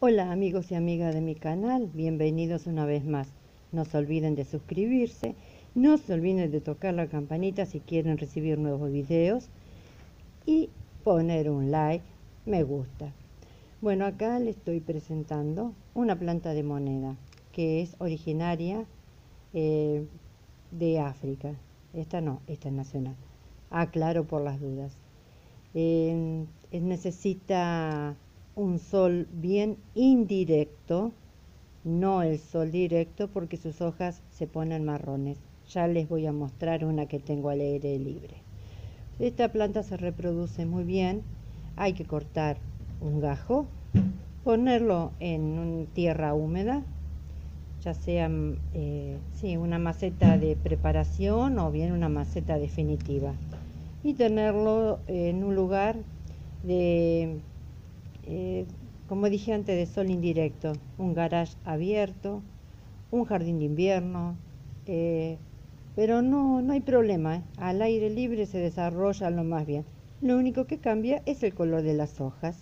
Hola amigos y amigas de mi canal, bienvenidos una vez más. No se olviden de suscribirse, no se olviden de tocar la campanita si quieren recibir nuevos videos y poner un like, me gusta. Bueno, acá le estoy presentando una planta de moneda que es originaria eh, de África. Esta no, esta es nacional. Aclaro por las dudas. Eh, necesita un sol bien indirecto, no el sol directo porque sus hojas se ponen marrones. Ya les voy a mostrar una que tengo al aire libre. Esta planta se reproduce muy bien. Hay que cortar un gajo, ponerlo en tierra húmeda, ya sea eh, una maceta de preparación o bien una maceta definitiva. Y tenerlo en un lugar de eh, como dije antes, de sol indirecto, un garage abierto, un jardín de invierno, eh, pero no, no hay problema, ¿eh? al aire libre se desarrolla lo más bien. Lo único que cambia es el color de las hojas.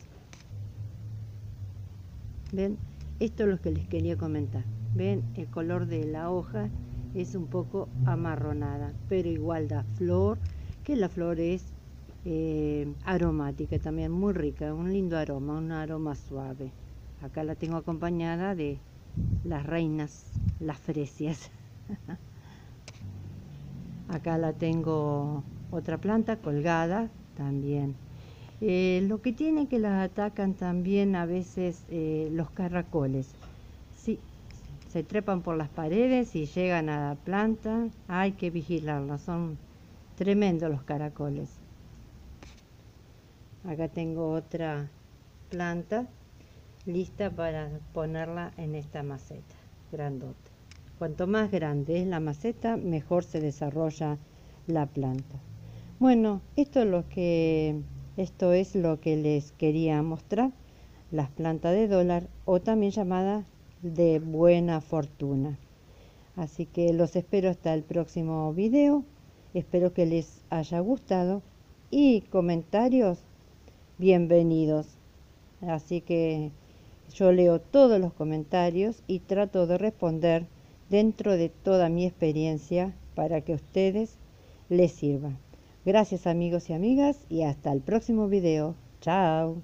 ¿Ven? Esto es lo que les quería comentar. ¿Ven? El color de la hoja es un poco amarronada, pero igual da flor, que la flor es eh, aromática también, muy rica, un lindo aroma, un aroma suave. Acá la tengo acompañada de las reinas, las fresias. Acá la tengo otra planta colgada también. Eh, lo que tiene que las atacan también a veces eh, los caracoles. Sí, se trepan por las paredes y llegan a la planta. Hay que vigilarla, son tremendos los caracoles acá tengo otra planta lista para ponerla en esta maceta grandota. Cuanto más grande es la maceta mejor se desarrolla la planta. Bueno esto es lo que esto es lo que les quería mostrar las plantas de dólar o también llamadas de buena fortuna. Así que los espero hasta el próximo video. Espero que les haya gustado. Y comentarios bienvenidos. Así que yo leo todos los comentarios y trato de responder dentro de toda mi experiencia para que a ustedes les sirva. Gracias amigos y amigas y hasta el próximo video. Chao.